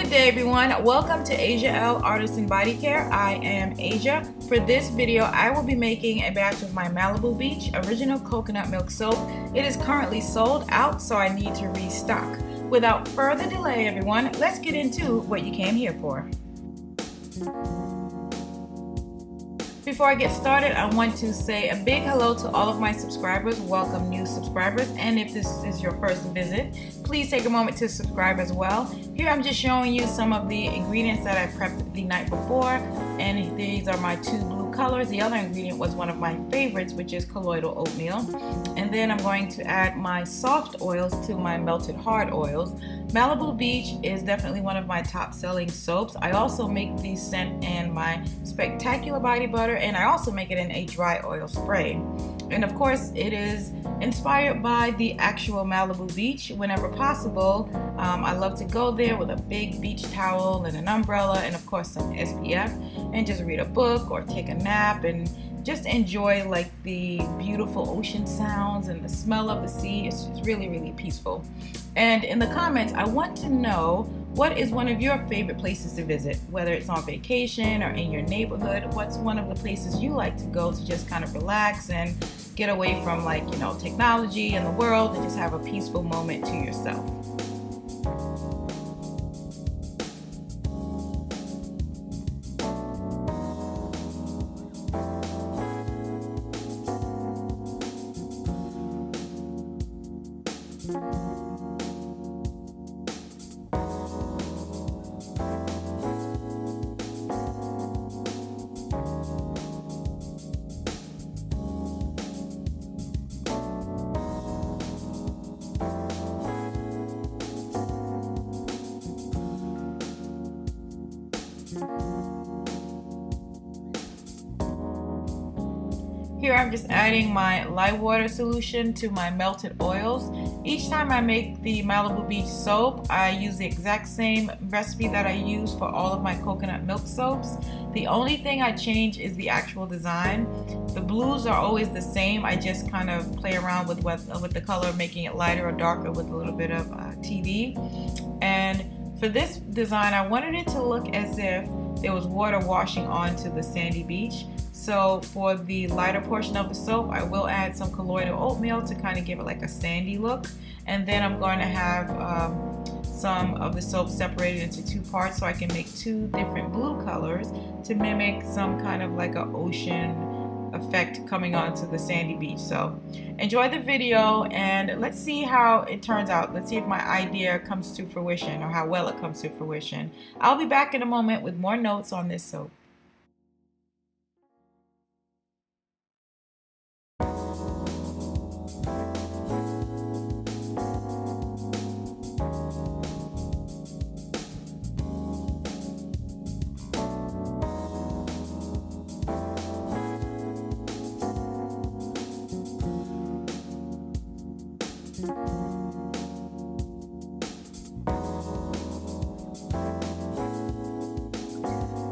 Good day everyone. Welcome to Asia El Artisan Body Care. I am Asia. For this video, I will be making a batch of my Malibu Beach Original Coconut Milk Soap. It is currently sold out, so I need to restock. Without further delay everyone, let's get into what you came here for. Before I get started, I want to say a big hello to all of my subscribers. Welcome new subscribers. And if this is your first visit, please take a moment to subscribe as well. Here I'm just showing you some of the ingredients that I prepped the night before. And these are my two blue colors. The other ingredient was one of my favorites, which is colloidal oatmeal. And then I'm going to add my soft oils to my melted hard oils. Malibu Beach is definitely one of my top selling soaps. I also make the scent in my Spectacular Body Butter and I also make it in a dry oil spray. And of course, it is inspired by the actual Malibu Beach. Whenever possible, um, I love to go there with a big beach towel and an umbrella and of course some SPF and just read a book or take a nap and just enjoy like the beautiful ocean sounds and the smell of the sea. It's just really, really peaceful. And in the comments, I want to know what is one of your favorite places to visit, whether it's on vacation or in your neighborhood. What's one of the places you like to go to just kind of relax and get away from like, you know, technology and the world and just have a peaceful moment to yourself. Here I'm just adding my lye water solution to my melted oils. Each time I make the Malibu Beach soap, I use the exact same recipe that I use for all of my coconut milk soaps. The only thing I change is the actual design. The blues are always the same. I just kind of play around with what with the color, making it lighter or darker with a little bit of uh, TD. And for this design, I wanted it to look as if there was water washing onto the sandy beach. So for the lighter portion of the soap, I will add some colloidal oatmeal to kind of give it like a sandy look. And then I'm going to have um, some of the soap separated into two parts so I can make two different blue colors to mimic some kind of like an ocean effect coming onto the sandy beach. So enjoy the video and let's see how it turns out. Let's see if my idea comes to fruition or how well it comes to fruition. I'll be back in a moment with more notes on this soap.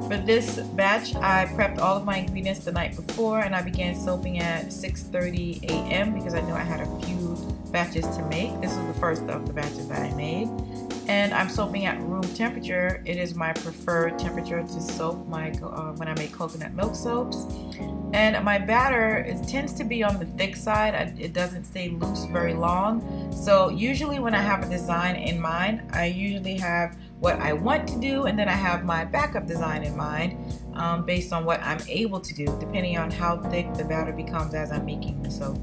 For this batch, I prepped all of my ingredients the night before and I began soaping at 6.30 a.m. because I knew I had a few batches to make. This was the first of the batches that I made. And I'm soaping at room temperature. It is my preferred temperature to soap my uh, when I make coconut milk soaps. And my batter tends to be on the thick side. It doesn't stay loose very long. So usually when I have a design in mind, I usually have what I want to do, and then I have my backup design in mind um, based on what I'm able to do, depending on how thick the batter becomes as I'm making the soap.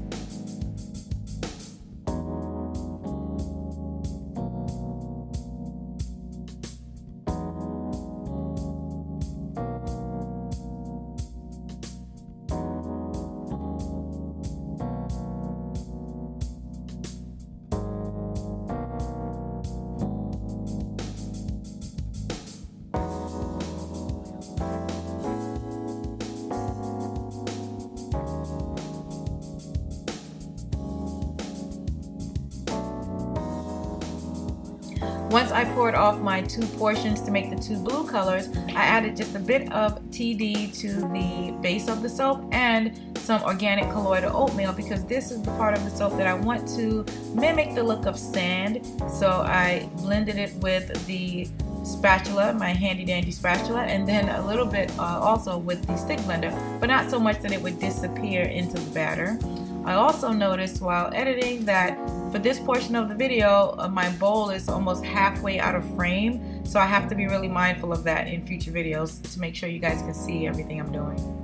Once I poured off my two portions to make the two blue colors, I added just a bit of TD to the base of the soap and some organic colloidal oatmeal because this is the part of the soap that I want to mimic the look of sand. So I blended it with the spatula, my handy dandy spatula, and then a little bit uh, also with the stick blender, but not so much that it would disappear into the batter. I also noticed while editing that for this portion of the video, uh, my bowl is almost halfway out of frame, so I have to be really mindful of that in future videos to make sure you guys can see everything I'm doing.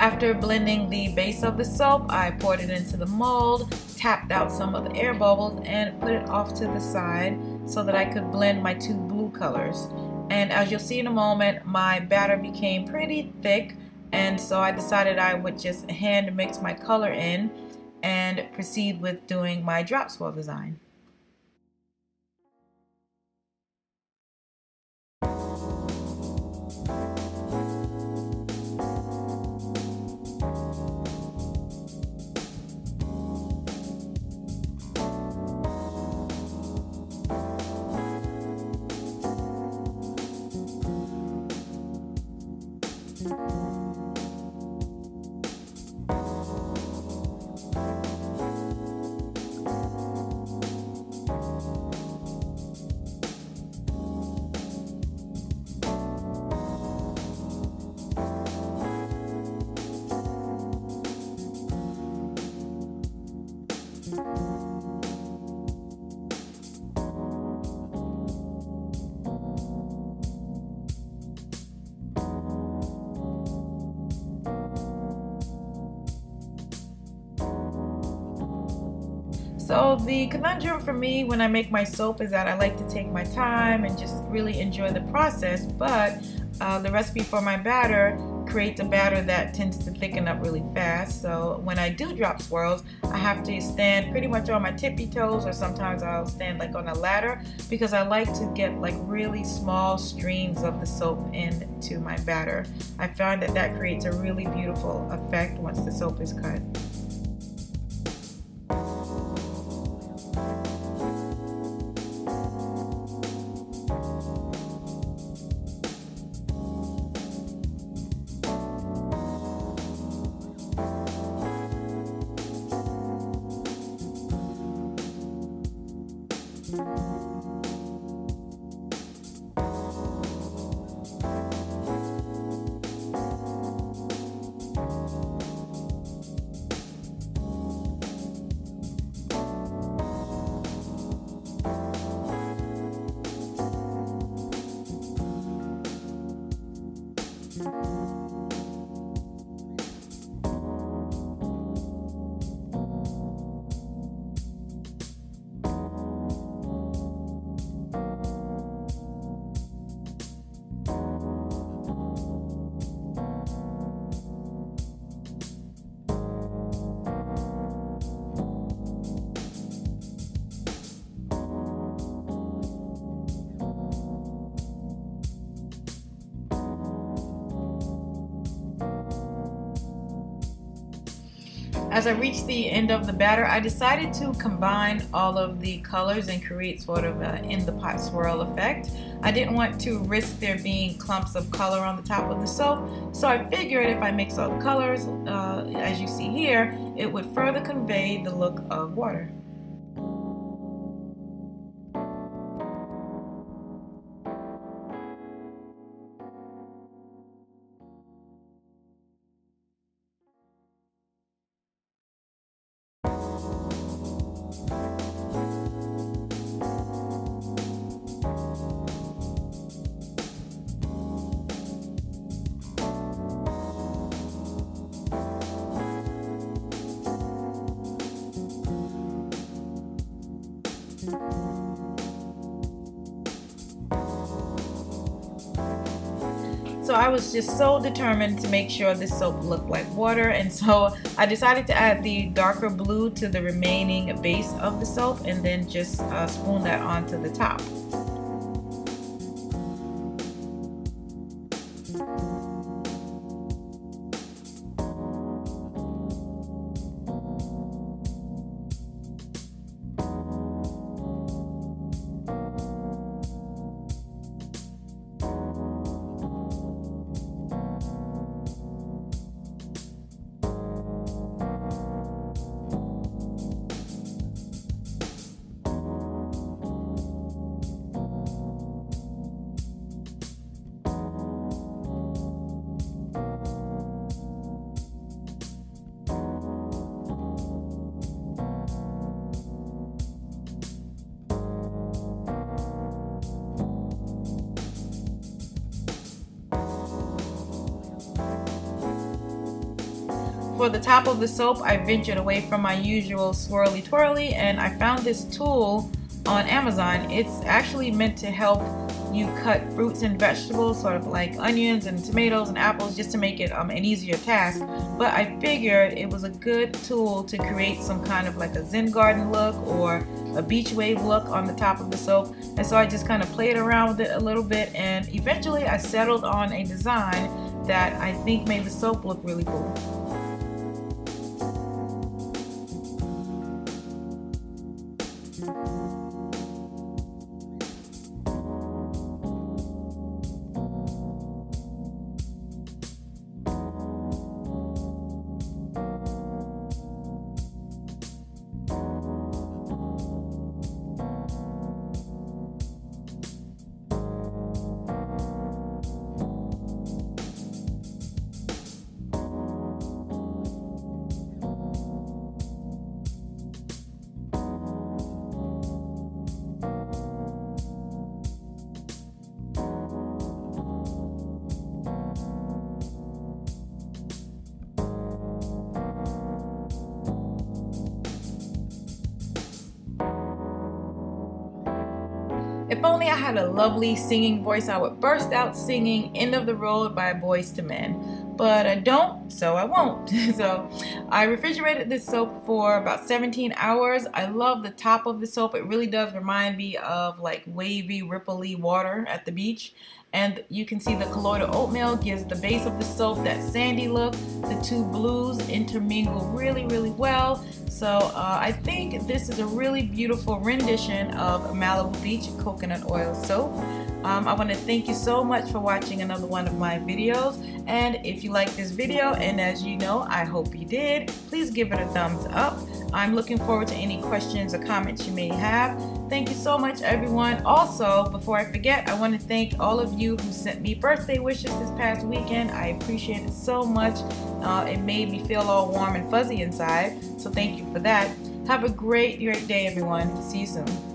After blending the base of the soap, I poured it into the mold, tapped out some of the air bubbles, and put it off to the side so that I could blend my two blue colors. And as you'll see in a moment, my batter became pretty thick, and so I decided I would just hand mix my color in and proceed with doing my drop swirl design. So the conundrum for me when I make my soap is that I like to take my time and just really enjoy the process, but uh, the recipe for my batter creates a batter that tends to thicken up really fast. So when I do drop swirls, I have to stand pretty much on my tippy toes or sometimes I'll stand like on a ladder because I like to get like really small streams of the soap into my batter. I find that that creates a really beautiful effect once the soap is cut. As I reached the end of the batter, I decided to combine all of the colors and create sort of an in the pot swirl effect. I didn't want to risk there being clumps of color on the top of the soap, so I figured if I mix all the colors, uh, as you see here, it would further convey the look of water. I was just so determined to make sure this soap looked like water and so I decided to add the darker blue to the remaining base of the soap and then just uh, spoon that onto the top. For the top of the soap, I ventured away from my usual swirly twirly and I found this tool on Amazon. It's actually meant to help you cut fruits and vegetables, sort of like onions and tomatoes and apples, just to make it um, an easier task. But I figured it was a good tool to create some kind of like a Zen garden look or a beach wave look on the top of the soap. And so I just kind of played around with it a little bit and eventually I settled on a design that I think made the soap look really cool. Only I had a lovely singing voice, I would burst out singing End of the Road by Boyz II Men. But I don't, so I won't. so I refrigerated this soap for about 17 hours. I love the top of the soap. It really does remind me of like wavy, ripply water at the beach and you can see the colloidal oatmeal gives the base of the soap that sandy look. The two blues intermingle really, really well. So uh, I think this is a really beautiful rendition of Malibu Beach coconut oil soap. Um, I want to thank you so much for watching another one of my videos. And if you like this video, and as you know, I hope you did, please give it a thumbs up. I'm looking forward to any questions or comments you may have. Thank you so much, everyone. Also, before I forget, I want to thank all of you who sent me birthday wishes this past weekend. I appreciate it so much. Uh, it made me feel all warm and fuzzy inside. So thank you for that. Have a great, great day, everyone. See you soon.